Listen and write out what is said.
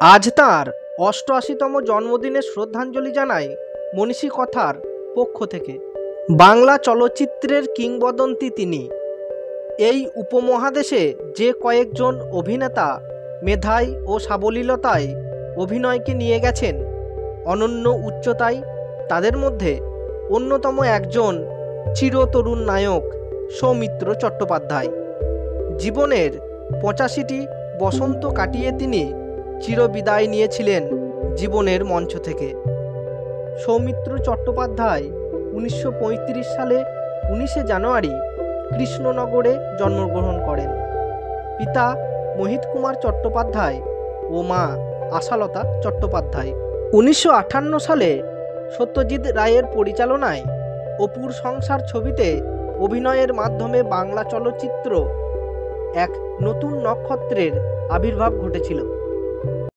আজ তাঁর অষ্টআশিতম জন্মদিনে শ্রদ্ধাঞ্জলি জানায় মনীষী কথার পক্ষ থেকে। বাংলা চলচ্চিত্রের কিংবদন্তি তিনি। এই উপমহাদেশে যে কয়েকজন অভিনেতা মেধায় ও সাবলীলতায় অভিনয়কে নিয়ে গেছেন, অনন্য উচ্চতায় তাদের মধ্যে অন্যতম একজন চিরতরুণ নায়ক সৌমিত্র চট্টোপাধ্যায়। জীবনের পঁচাশিটি বসন্ত কাটিয়ে তিনি চিরবিদায় নিয়েছিলেন জীবনের মঞ্চ থেকে। সৌমিত্র চট্টোপাধ্যায় উনিশশো পঁয়ত্রিশ সালে উনিশে জানুয়ারি কৃষ্ণনগরে জন্মগ্রহণ করেন। পিতা মোহিত কুমার চট্টোপাধ্যায় ও মা আশালতা চট্টোপাধ্যায়। উনিশশো আটান্ন সালে সত্যজিৎ রায়ের পরিচালনায় অপুর সংসার ছবিতে অভিনয়ের মাধ্যমে বাংলা চলচ্চিত্র এক নতুন নক্ষত্রের আবির্ভাব ঘটেছিল।